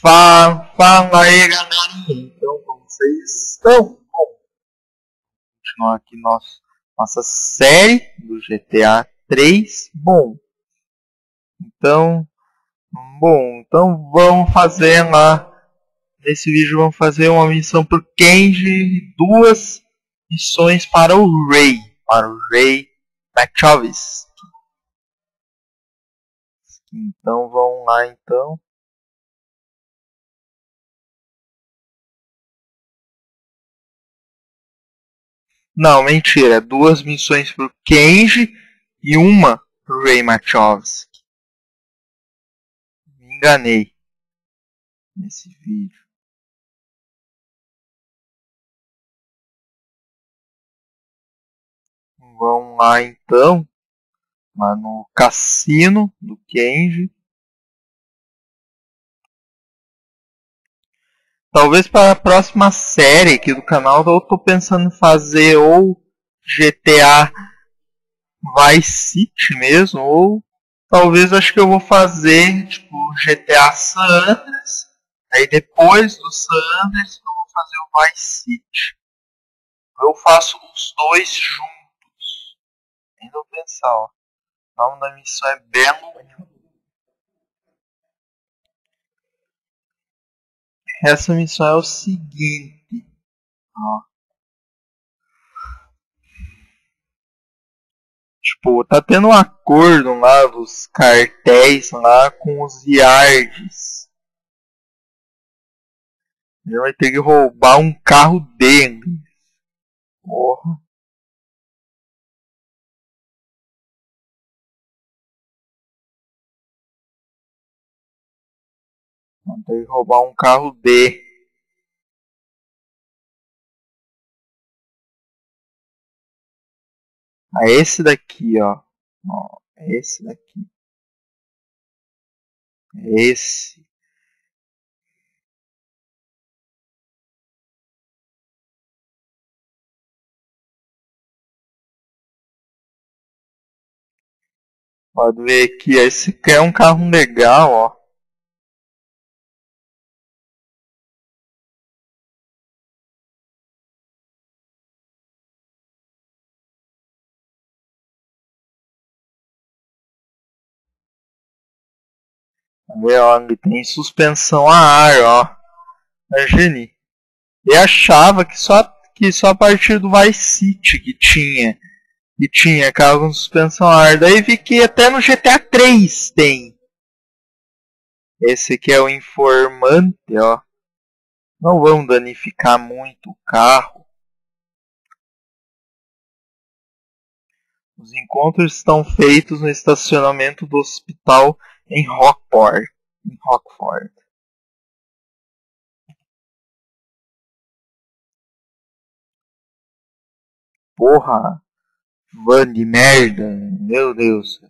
Fala, fala aí, galerinha. Então, como vocês estão? Bom, continuar aqui nosso, nossa série do GTA 3. Bom, então, bom, então vamos fazer lá. Nesse vídeo vamos fazer uma missão pro Kenji e duas missões para o Ray, para o Ray Machovis. Então vamos lá então. Não, mentira. Duas missões pro Kenji e uma pro Ray Machovski. Me enganei nesse vídeo. Vamos lá então. Lá no cassino do Kenji. Talvez para a próxima série aqui do canal eu tô pensando em fazer ou GTA Vice City mesmo, ou talvez acho que eu vou fazer tipo GTA San Andreas. Aí depois do San Andreas eu vou fazer o Vice City. Eu faço os dois juntos. Ainda vou pensar, ó. O nome da missão é Belo Essa missão é o seguinte. Ó. Tipo, tá tendo um acordo lá dos cartéis lá com os Yards. Ele vai ter que roubar um carro dele. Porra. Mandei roubar um carro D. Ah, esse daqui, ó. ó esse daqui. Esse. Pode ver aqui, esse aqui é um carro legal, ó. Ó, ele tem suspensão a ar, ó. Imagine. Eu achava que só, que só a partir do Vice City que tinha. Que tinha carro com suspensão a ar. Daí vi que até no GTA 3 tem. Esse aqui é o informante, ó. Não vamos danificar muito o carro. Os encontros estão feitos no estacionamento do hospital em Rockport, em Rockford. Porra, van de merda, meu Deus.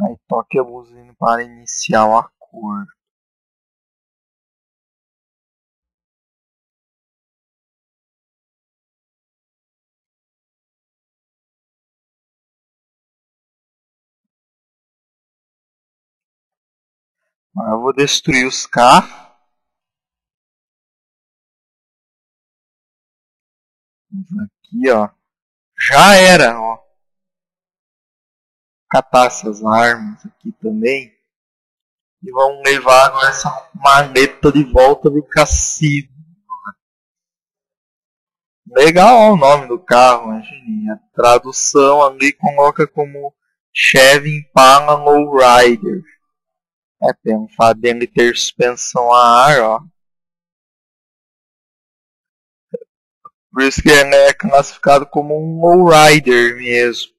Aí toque a buzina para iniciar o acordo. Agora eu vou destruir os carros. Aqui, ó. Já era, ó catar essas armas aqui também. E vão levar agora essa maleta de volta do cassino. Legal o nome do carro, imagine. A tradução ali coloca como Chevy Impala Lowrider. É, pelo fato dele ter suspensão a ar, ó. Por isso que ele é classificado como um lowrider mesmo.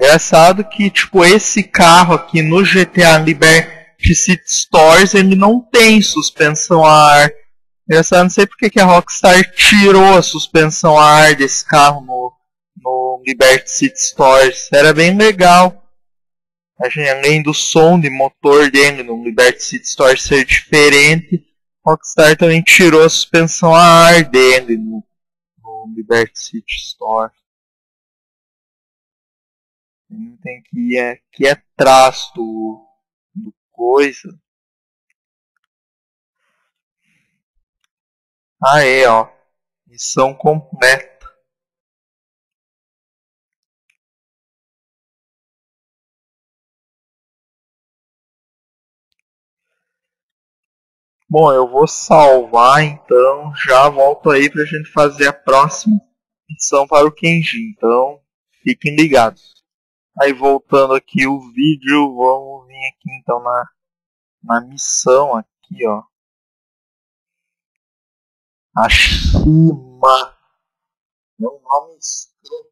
Engraçado que, tipo, esse carro aqui no GTA Liberty City Stores, ele não tem suspensão a ar. Engraçado, não sei porque que a Rockstar tirou a suspensão a ar desse carro no, no Liberty City Stores. Era bem legal. Além do som de motor dele no Liberty City Stores ser diferente, Rockstar também tirou a suspensão a ar dele no, no Liberty City Store. Tem que ir aqui atrás do, do coisa. Aí, ó. Missão completa. Bom, eu vou salvar então, já volto aí pra gente fazer a próxima missão para o Kenji. Então, fiquem ligados. Aí voltando aqui o vídeo, vamos vir aqui então na, na missão aqui, ó. Ashima. É um nome estranho.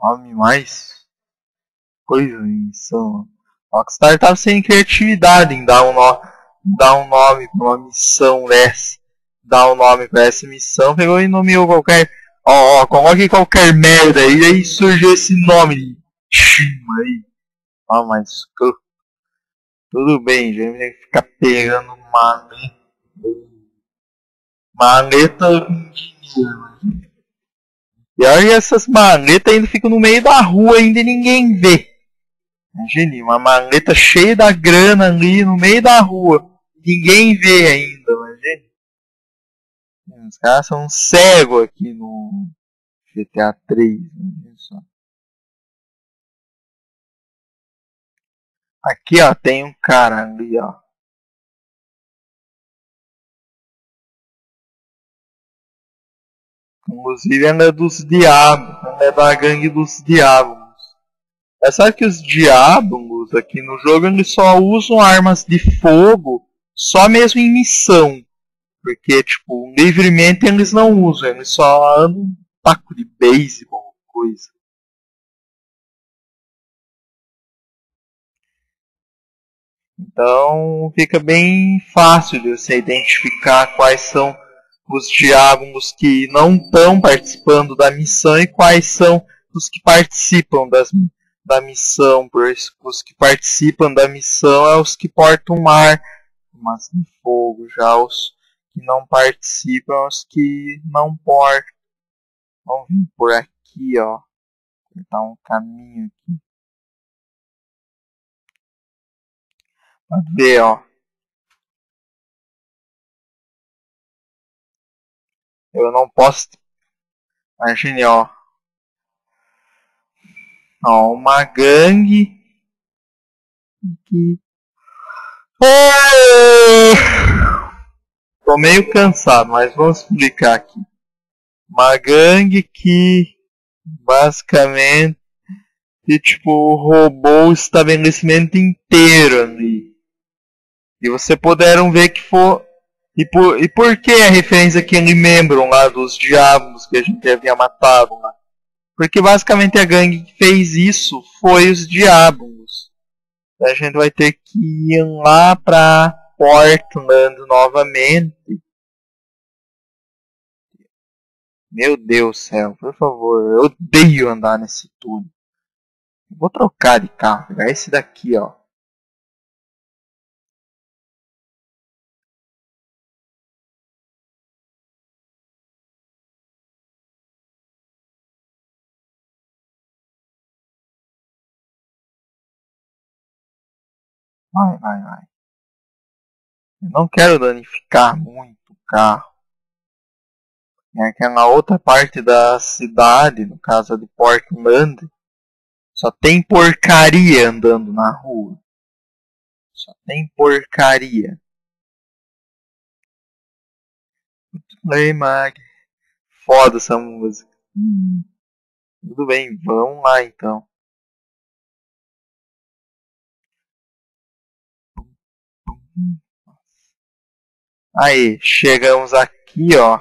Nome mais coisa em missão. Rockstar tava sem criatividade em dar um, no, dar um nome para uma missão dessa. Dar um nome para essa missão, pegou e nomeou qualquer. Ó, ó, coloque qualquer merda aí, aí surgiu esse nome. Shima aí. Ó, mas. Tudo bem, gente, tem que ficar pegando maleta. Maleta dinheiro. E olha essas maletas ainda ficam no meio da rua ainda ninguém vê. Imagine, uma maleta cheia da grana ali no meio da rua. Ninguém vê ainda, imagine. Os caras são cegos aqui no GTA 3. Aqui ó, tem um cara ali ó. Inclusive ela é dos diabos, ela é da gangue dos diabos. É sabe que os diabos aqui no jogo eles só usam armas de fogo só mesmo em missão. Porque, tipo, livremente eles não usam, eles só andam um taco de beisebol, coisa. Então fica bem fácil de você identificar quais são os diabos que não estão participando da missão e quais são os que participam das, da missão, os que participam da missão é os que portam mar, mas de fogo, já os que não participam os que não portam. Vamos vir por aqui, ó. Cortar um caminho aqui. Pode ver, ó. Eu não posso. Imagine, ó. Ó, uma gangue que. Tô meio cansado, mas vamos explicar aqui. Uma gangue que basicamente tipo roubou o estabelecimento inteiro ali. E você puderam ver que foi. E por, e por que a referência que eles lembram lá dos diabos que a gente havia matado lá? Porque basicamente a gangue que fez isso foi os diabos. A gente vai ter que ir lá pra Portland novamente. Meu Deus do céu, por favor, eu odeio andar nesse túnel. Vou trocar de carro, pegar esse daqui, ó. Vai, vai, vai. Eu não quero danificar muito o carro. E aquela outra parte da cidade, no caso de Portland, só tem porcaria andando na rua. Só tem porcaria. Play Mag. Foda essa música. Hum. Tudo bem, vamos lá então. Aí, chegamos aqui, ó.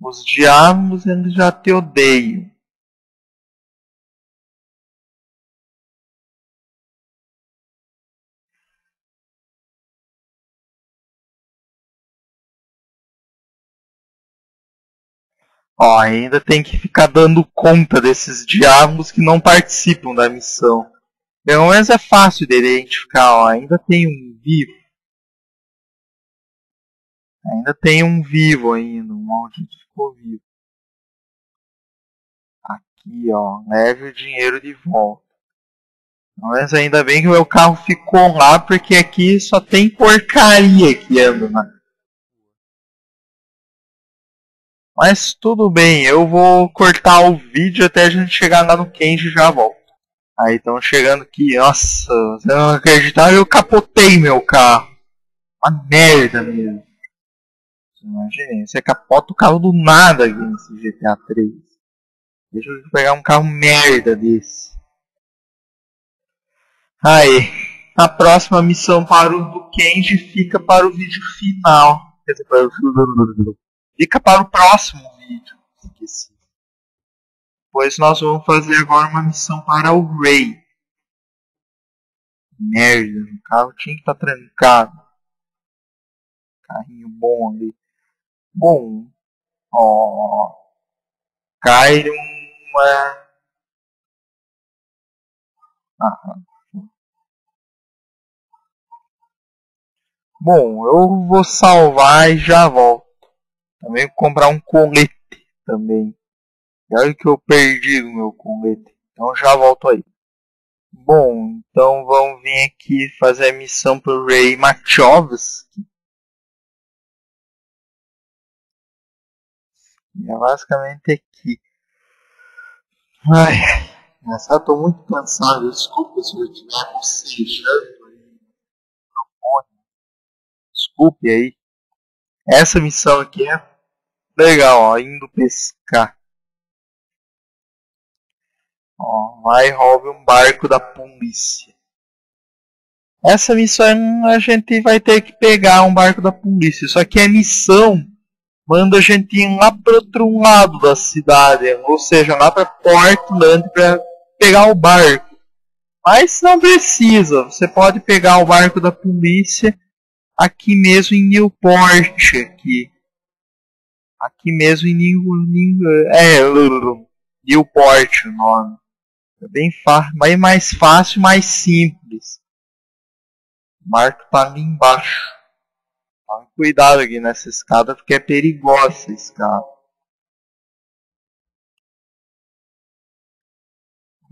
Os diabos, eles já te odeiam. Ó, ainda tem que ficar dando conta desses diabos que não participam da missão. Pelo menos é fácil de identificar, ó. Ainda tem um vivo. Ainda tem um vivo ainda, um maldito ficou vivo. Aqui, ó, leve o dinheiro de volta. Mas ainda bem que o meu carro ficou lá, porque aqui só tem porcaria que anda na, Mas tudo bem, eu vou cortar o vídeo até a gente chegar lá no Kenji e já volto. Aí estamos chegando aqui, nossa, você não acreditar, eu capotei meu carro. Uma merda mesmo. Imaginem, você capota o carro do nada aqui nesse GTA 3. Deixa eu pegar um carro merda desse. Aí, a próxima missão para o do Kenji fica para o vídeo final. Quer dizer, para o Fica para o próximo vídeo. Pois nós vamos fazer agora uma missão para o Ray. Merda, o carro tinha que estar tá trancado. Carrinho bom ali. Bom, ó, cai uma. Ah, bom, eu vou salvar e já volto. Também comprar um colete também. E olha que eu perdi o meu colete. Então já volto aí. Bom, então vamos vir aqui fazer a missão pro Ray Machovski. E é basicamente aqui. Ai, nessa eu tô muito cansado. Desculpa se eu estiver bocejando aí. Desculpe aí. Essa missão aqui é Legal, ó, indo pescar. Ó, vai roube um barco da polícia. Essa missão a gente vai ter que pegar um barco da polícia. Só que a missão manda a gente ir lá para outro lado da cidade, ou seja, lá para Portland para pegar o barco. Mas não precisa, você pode pegar o barco da polícia aqui mesmo em Newport, aqui. Aqui mesmo em New, New, é, Newport o nome. É bem, bem mais fácil mais simples. O Marco tá ali embaixo. Tome cuidado aqui nessa escada porque é perigosa essa escada.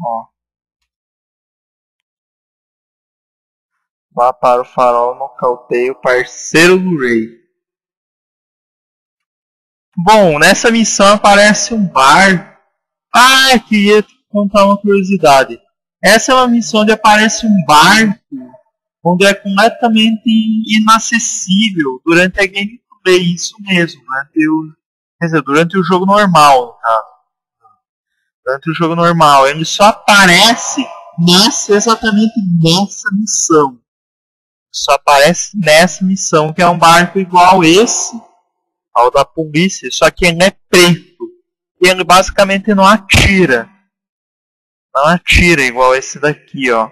Ó. Vá para o farol, nocauteie o parceiro do rei. Bom, nessa missão aparece um bar. Ah, queria contar uma curiosidade. Essa é uma missão onde aparece um barco onde é completamente inacessível durante a gameplay, isso mesmo, durante o, quer dizer, durante o jogo normal, no caso. Durante o jogo normal, ele só aparece nessa exatamente nessa missão. Só aparece nessa missão que é um barco igual esse ao da polícia, só que ele é preto. E ele basicamente não atira. Não atira igual esse daqui, ó.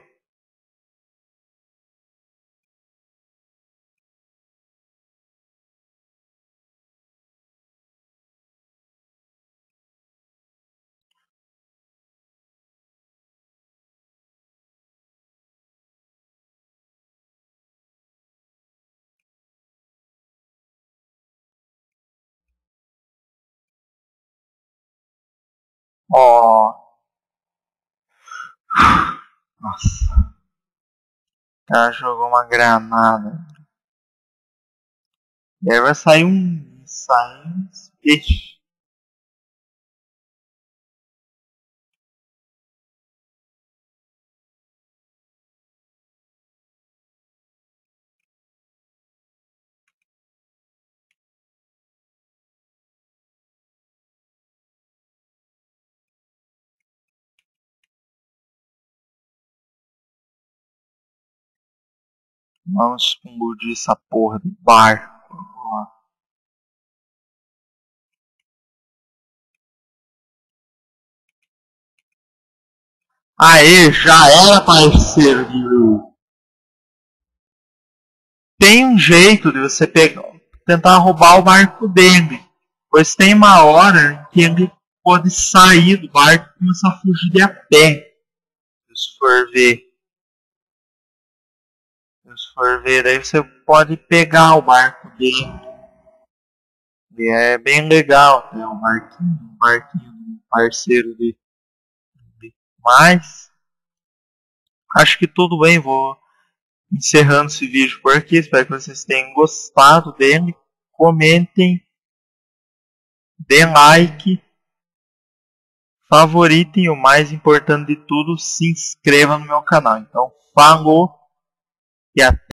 Ó. Nossa. Cara jogou uma granada. E aí vai sair um. Sair um peixe. Vamos explodir essa porra de barco. Vamos lá. Aê, já era parceiro de Tem um jeito de você pegar, tentar roubar o barco dele. Pois tem uma hora que ele pode sair do barco e começar a fugir de a pé. Se for ver. Ver, aí você pode pegar o barco dele. E é bem legal, né? Um barquinho, um barquinho parceiro de. Mas acho que tudo bem, vou encerrando esse vídeo por aqui. Espero que vocês tenham gostado dele. Comentem, deem like, favoritem e o mais importante de tudo, se inscreva no meu canal. Então, falou e até